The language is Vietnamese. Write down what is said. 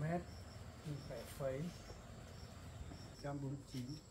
mét 8 phẩy. 149